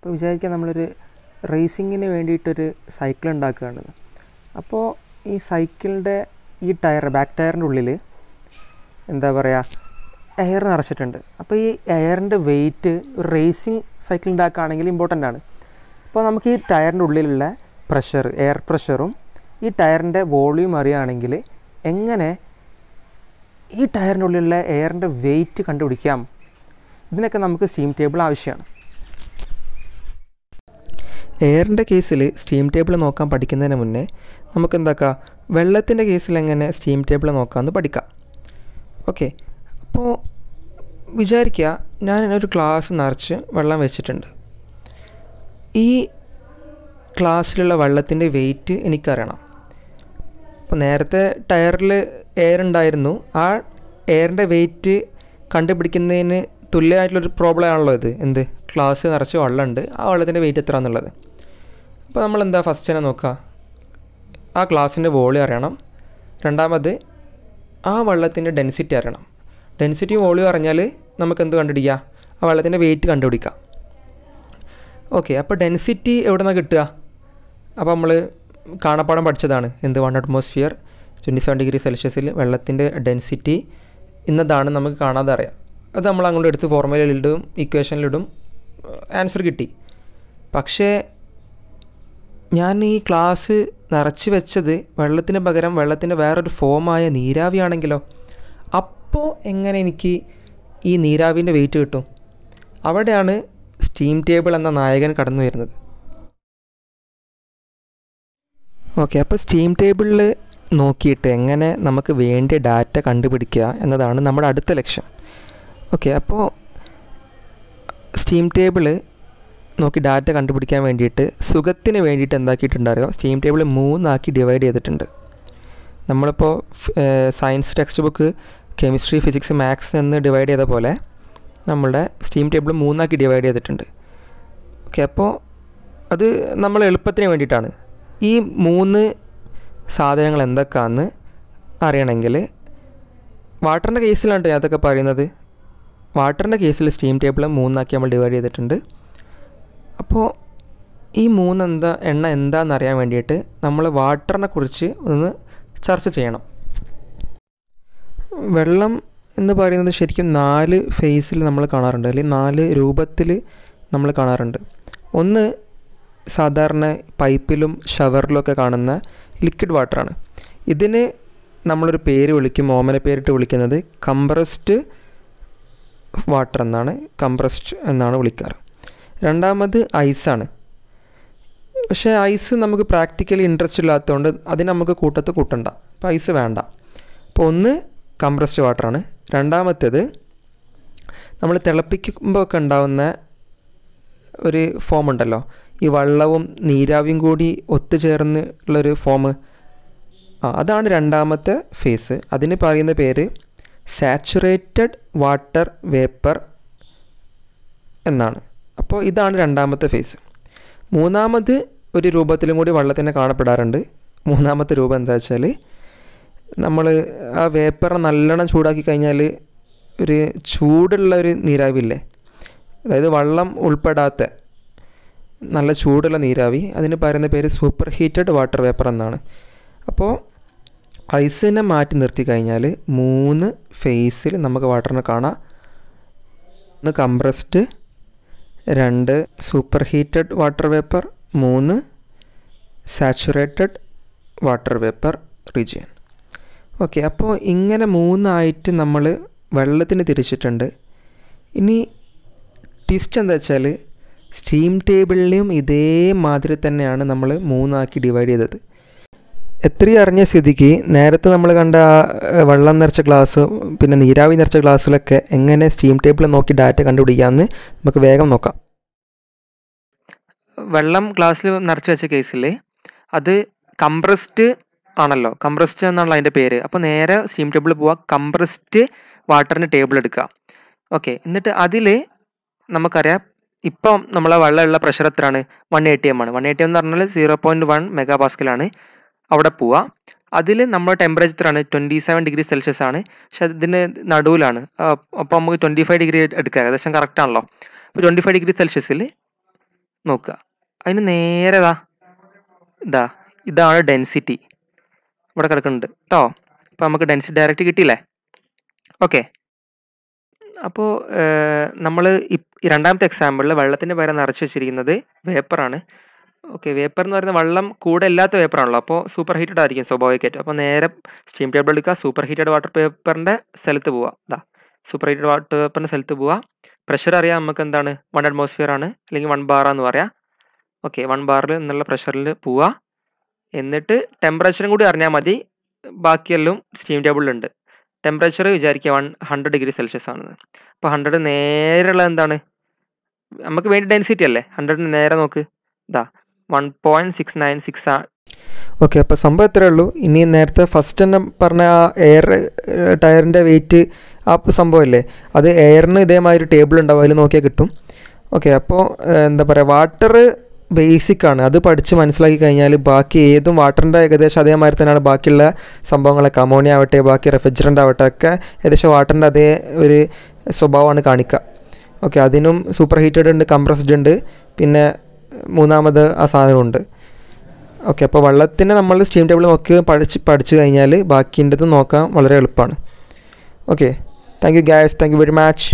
ഇപ്പോൾ വിചാരിക്കുക നമ്മളൊരു റേസിങ്ങിന് വേണ്ടിയിട്ടൊരു സൈക്കിൾ ഉണ്ടാക്കുകയാണ്. അപ്പോൾ ഈ സൈക്കിളിന്റെ ഈ ടയർ ബാക്ക് ടയറിന്റെ ഉള്ളിൽ എന്താ പറയുക എയർ നിറച്ചിട്ടുണ്ട്. അപ്പോൾ ഈ എയറിന്റെ വെയിറ്റ് ഒരു റേസിംഗ് സൈക്കിൾ ഉണ്ടാക്കുകയാണെങ്കിൽ ഇമ്പോർട്ടന്റ് ആണ്. അപ്പോൾ നമുക്ക് ഈ ടയറിന്റെ ഉള്ളിലുള്ള പ്രഷർ എയർ പ്രഷറും ഈ ടയറിന്റെ വോളിയൂം അറിയുകയാണെങ്കിൽ എങ്ങനെ ഈ ടയറിന്റെ ഉള്ളിലുള്ള എയറിന്റെ വെയിറ്റ് കണ്ടുപിടിക്കാം? ഇതിനൊക്കെ നമുക്ക് സ്റ്റീം ടേബിൾ ആവശ്യമാണ്. എയറിന്റെ കേസിൽ സ്റ്റീം ടേബിൾ നോക്കാൻ പഠിക്കുന്നതിന് മുന്നേ നമുക്ക് എന്താക്കാം വെള്ളത്തിന്റെ കേസിൽ എങ്ങനെ സ്റ്റീം ടേബിൾ നോക്കാമെന്ന് പഠിക്കാം. ഓക്കെ. അപ്പോൾ വിചാരിക്കുക ഞാൻ ഒരു ഗ്ലാസ് നിറച്ച് വെള്ളം വെച്ചിട്ടുണ്ട്. ഈ ഗ്ലാസ്സിലുള്ള വെള്ളത്തിന്റെ വെയിറ്റ് എനിക്കറിയണം. അപ്പോൾ നേരത്തെ ടയറിൽ എയർ ഉണ്ടായിരുന്നു ആ എയറിന്റെ വെയിറ്റ് കണ്ടുപിടിക്കുന്നതിന് തുല്യമായിട്ടുള്ളൊരു പ്രോബ്ലം ആണല്ലോ ഇത്. എന്ത്? ഗ്ലാസ് നിറച്ച് വെള്ളമുണ്ട്. ആ വെള്ളത്തിന്റെ വെയിറ്റ് എത്ര എന്നുള്ളത് അപ്പോൾ നമ്മൾ എന്താ ഫസ്റ്റ് തന്നെ നോക്കുക ആ ഗ്ലാസിന്റെ വോളിയം അറിയണം. രണ്ടാമത് ആ വെള്ളത്തിന്റെ ഡെൻസിറ്റി അറിയണം. ഡെൻസിറ്റി വോളിയം അറിഞ്ഞാൽ നമുക്ക് എന്ത് കണ്ടുപിടിക്കുക ആ വെള്ളത്തിന്റെ വെയിറ്റ് കണ്ടുപിടിക്കാം. ഓക്കെ അപ്പോൾ ഡെൻസിറ്റി എവിടെ നിന്നാണ് കിട്ടുക? അപ്പോൾ നമ്മൾ കാണപ്പാടം പഠിച്ചതാണ്. എന്ത് one atmosphere twenty seven degree സെൽഷ്യസിൽ വെള്ളത്തിന്റെ ഡെൻസിറ്റി ഇന്നതാണ് നമുക്ക് കാണാതെ അറിയാം. അത് നമ്മൾ അങ്ങോട്ട് എടുത്ത് ഫോർമുലയിലിടും ഇക്വേഷനിലിടും ആൻസർ കിട്ടി. പക്ഷേ ഞാൻ ഈ ക്ലാസ് നിറച്ച് വെച്ചത് വെള്ളത്തിന് പകരം വെള്ളത്തിന്റെ വേറൊരു ഫോമായ നീരാവിയാണെങ്കിലോ അപ്പോൾ എങ്ങനെ എനിക്ക് ഈ നീരാവിന്റെ വെയിറ്റ് കിട്ടും? അവിടെയാണ് സ്റ്റീം ടേബിൾ എന്ന നായകൻ കടന്നു വരുന്നത്. ഓക്കെ അപ്പോൾ സ്റ്റീം ടേബിളിൽ നോക്കിയിട്ട് എങ്ങനെ നമുക്ക് വേണ്ട ഡാറ്റ കണ്ടുപിടിക്കുക എന്നതാണ് നമ്മുടെ അടുത്ത ലക്ഷ്യം. ഓക്കെ അപ്പോൾ സ്റ്റീം ടേബിൾ നോക്കി ഡാറ്റ കണ്ടുപിടിക്കാൻ വേണ്ടിയിട്ട് സുഖത്തിന് വേണ്ടിയിട്ട് എന്താക്കിയിട്ടുണ്ടറിയോ സ്റ്റീം ടേബിൾ മൂന്നാക്കി ഡിവൈഡ് ചെയ്തിട്ടുണ്ട്. നമ്മളിപ്പോൾ science text book chemistry physics maths എന്ന് ഡിവൈഡ് ചെയ്ത പോലെ നമ്മളുടെ സ്റ്റീം ടേബിൾ മൂന്നാക്കി ഡിവൈഡ് ചെയ്തിട്ടുണ്ട്. ഓക്കെ അപ്പോൾ അത് നമ്മൾ എളുപ്പത്തിന് വേണ്ടിയിട്ടാണ്. ഈ മൂന്ന് സാധനങ്ങൾ എന്തൊക്കെയാണെന്ന് അറിയണമെങ്കിൽ വാട്ടറിന്റെ കേസിലാണ് അതൊക്കെ പറയുന്നത്. വാട്ടറിന്റെ കേസിൽ സ്റ്റീം ടേബിൾ മൂന്നാക്കി നമ്മൾ ഡിവൈഡ് ചെയ്തിട്ടുണ്ട്. അപ്പോൾ ഈ മൂന്ന് എന്താ എണ്ണ എന്താണെന്ന് അറിയാൻ വേണ്ടിയിട്ട് നമ്മൾ വാട്ടറിനെ കുറിച്ച് ഒന്ന് ചർച്ച ചെയ്യണം. വെള്ളം എന്ന് പറയുന്നത് ശരിക്കും നാല് ഫേസിൽ നമ്മൾ കാണാറുണ്ട്. അല്ലെങ്കിൽ നാല് രൂപത്തിൽ നമ്മൾ കാണാറുണ്ട്. ഒന്ന് സാധാരണ പൈപ്പിലും ഷവറിലൊക്കെ കാണുന്ന ലിക്വിഡ് വാട്ടറാണ്. ഇതിന് നമ്മളൊരു പേര് വിളിക്കും ഓമന പേരിട്ട് വിളിക്കുന്നത് കംപ്രസ്ഡ് വാട്ടർ എന്നാണ് കംപ്രസ്ഡ് എന്നാണ് വിളിക്കാറ്. രണ്ടാമത് ഐസാണ് പക്ഷേ ഐസ് നമുക്ക് പ്രാക്ടിക്കലി ഇൻട്രസ്റ്റ് ഇല്ലാത്തതുകൊണ്ട് അതിന് നമുക്ക് കൂട്ടത്ത് കൂട്ടണ്ട. അപ്പോൾ ഐസ് വേണ്ട. അപ്പോൾ ഒന്ന് കംപ്രസ്ഡ് വാട്ടറാണ് രണ്ടാമത്തേത് നമ്മൾ തിളപ്പിക്കുമ്പോൾ ഒക്കെ ഉണ്ടാവുന്ന ഒരു ഫോം ഉണ്ടല്ലോ. ഈ വെള്ളവും നീരാവിയും കൂടി ഒത്തുചേർന്ന് ഉള്ളൊരു ഫോം ആ അതാണ് രണ്ടാമത്തെ ഫേസ് അതിന് പറയുന്ന പേര് സാച്ചുറേറ്റഡ് വാട്ടർ വേപ്പർ എന്നാണ്. അപ്പോൾ ഇതാണ് രണ്ടാമത്തെ ഫേസ് മൂന്നാമത് ഒരു രൂപത്തിലും കൂടി വെള്ളത്തിനെ കാണപ്പെടാറുണ്ട്. മൂന്നാമത്തെ രൂപം എന്താ വെച്ചാൽ നമ്മൾ ആ വേപ്പറ നല്ലോണം ചൂടാക്കി കഴിഞ്ഞാൽ ഒരു ചൂടുള്ള ഒരു നീരാവില്ലേ? അതായത് വള്ളം ഉൾപ്പെടാത്ത നല്ല ചൂടുള്ള നീരാവി. അതിന് പറയുന്ന പേര് സൂപ്പർ ഹീറ്റഡ് വാട്ടർ വേപ്പർ എന്നാണ് അപ്പോൾ ഐസിനെ മാറ്റി നിർത്തി കഴിഞ്ഞാൽ മൂന്ന് ഫേസിൽ നമുക്ക് വാട്ടറിനെ കാണാം. ഒന്ന് കംപ്രസ്ഡ് രണ്ട് സൂപ്പർ ഹീറ്റഡ് വാട്ടർ വേപ്പർ മൂന്ന് saturated water vapour region okay അപ്പോൾ ഇങ്ങനെ മൂന്നായിട്ട് നമ്മൾ വെള്ളത്തിന് തിരിച്ചിട്ടുണ്ട്. ഇനി ട്വിസ്റ്റ് എന്താ വെച്ചാൽ സ്റ്റീം ടേബിളിനെയും ഇതേമാതിരി തന്നെയാണ് നമ്മൾ മൂന്നാക്കി ഡിവൈഡ് ചെയ്തത്. എത്രയും അറിഞ്ഞ സ്ഥിതിക്ക് നേരത്തെ നമ്മൾ കണ്ട വെള്ളം നിറച്ച ഗ്ലാസ് പിന്നെ നീരാവി നിറച്ച ഗ്ലാസ്സിലൊക്കെ എങ്ങനെ സ്റ്റീം ടേബിൾ നോക്കി ഡാറ്റ കണ്ടുപിടിക്കാമെന്ന് നമുക്ക് വേഗം നോക്കാം. വെള്ളം ഗ്ലാസ്സിൽ നിറച്ച് വെച്ച കേസിൽ അത് കംപ്രസ്ഡ് ആണല്ലോ. കംപ്രസ്ഡ് എന്നാണല്ലോ അതിന്റെ പേര്. അപ്പോൾ നേരെ സ്റ്റീം ടേബിൾ പോവുക കംപ്രസ്ഡ് വാട്ടറിന് ടേബിൾ എടുക്കുക. ഓക്കെ എന്നിട്ട് അതിൽ നമുക്കറിയാം ഇപ്പം നമ്മളെ വെള്ളമുള്ള പ്രഷർ എത്രയാണ്? വൺ എ ടി എം ആണ്. വൺ എ ടി എം എന്ന് പറഞ്ഞാൽ സീറോ പോയിന്റ് വൺ മെഗാ പാസ്കലാണ് അവിടെ പോവുക അതിൽ നമ്മുടെ ടെമ്പറേച്ചറാണ് ട്വന്റി സെവൻ ഡിഗ്രി സെൽഷ്യസ് ആണ്. പക്ഷെ അതിന് നടുവിലാണ്. അപ്പോൾ നമുക്ക് ട്വന്റി ഫൈവ് ഡിഗ്രി എടുക്കുക ഏകദേശം കറക്റ്റ് ആണല്ലോ. അപ്പോൾ ട്വന്റി ഫൈവ് ഡിഗ്രി സെൽഷ്യസിൽ നോക്കുക. അതിന് നേരെ ഇതാ ഇതാ ഇതാണ് ഡെൻസിറ്റി ഇവിടെ കിടക്കുന്നുണ്ട് കേട്ടോ അപ്പോൾ നമുക്ക് ഡെൻസിറ്റി ഡയറക്റ്റ് കിട്ടിയില്ലേ? ഓക്കെ അപ്പോൾ നമ്മൾ രണ്ടാമത്തെ എക്സാമ്പിളിൽ വെള്ളത്തിന്റെ പകരം നിറച്ച് വെച്ചിരിക്കുന്നത് വേപ്പറാണ് ഓക്കെ വേപ്പർ എന്ന് പറയുന്ന വെള്ളം കൂടെ ഇല്ലാത്ത വേപ്പറാണല്ലോ അപ്പോൾ സൂപ്പർ ഹീറ്റഡ് ആയിരിക്കും സ്വാഭാവികമായിട്ടും അപ്പോൾ നേരെ സ്റ്റീം ടേബിൾ എടുക്കുക സൂപ്പർ ഹീറ്റഡ് വാട്ടർ പേപ്പറിന്റെ സ്ഥലത്ത് പോവുക. ഇതാ സൂപ്പർ ഹീറ്റഡ് വാട്ടർ പേപ്പറിന്റെ സ്ഥലത്ത് പോവുക. പ്രഷർ അറിയാം നമുക്ക് എന്താണ്? വൺ അറ്റ്മോസ്ഫിയർ ആണ്. അല്ലെങ്കിൽ വൺ ബാർ ബാറാന്ന് പറയാം. ഓക്കെ വൺ ബാറിൽ നിന്നുള്ള പ്രഷറിൽ പോവുക. എന്നിട്ട് ടെമ്പറേച്ചറും കൂടി അറിഞ്ഞാൽ മതി. ബാക്കിയെല്ലാം സ്റ്റീം ടേബിളിലുണ്ട് ടെമ്പറേച്ചർ വിചാരിക്കുക വൺ ഹൺഡ്രഡ് ഡിഗ്രി സെൽഷ്യസ് ആണെന്ന്. അപ്പോൾ ഹൺഡ്രഡ് നേരെയുള്ള എന്താണ്? നമുക്ക് വേണ്ടി ഡെൻസിറ്റി അല്ലേ? ഹൺഡ്രഡിന് നേരെ നോക്ക്. ഇതാ one point six nine six ആണ് ഓക്കെ അപ്പോൾ സംഭവം ഇത്രയേ ഉള്ളൂ. ഇനി നേരത്തെ ഫസ്റ്റ് തന്നെ പറഞ്ഞ ആ എയർ ടയറിന്റെ വെയിറ്റ് ആ സംഭവമല്ലേ? അത് എയറിന് ഇതേമാതിരി ടേബിൾ ഉണ്ടാവും. അതിൽ നോക്കിയാൽ കിട്ടും. ഓക്കെ അപ്പോൾ എന്താ പറയുക വാട്ടർ ബേസിക് ആണ്. അത് പഠിച്ച് മനസ്സിലാക്കി കഴിഞ്ഞാൽ ബാക്കി ഏതും വാട്ടറിന്റെ ഏകദേശം അതേമാതിരി തന്നെയാണ്. ബാക്കിയുള്ള സംഭവങ്ങളൊക്കെ അമോണിയ ആവട്ടെ ബാക്കി റെഫ്രിജറന്റ് ആവട്ടെ ഒക്കെ ഏകദേശം വാട്ടറിന്റെ അതേ ഒരു സ്വഭാവമാണ് കാണിക്കുക ഓക്കെ അതിനും സൂപ്പർ ഹീറ്റഡ് ഉണ്ട് കംപ്രസ്ഡ് ഉണ്ട്. പിന്നെ മൂന്നാമത് ആ സാധനമുണ്ട്. ഓക്കെ അപ്പോൾ വള്ളത്തിനെ നമ്മൾ സ്റ്റീം ടേബിൾ നോക്കി പഠിച്ച് പഠിച്ചു കഴിഞ്ഞാൽ ബാക്കിന്റെത് നോക്കാൻ വളരെ എളുപ്പമാണ്. Okay thank you guys thank you very much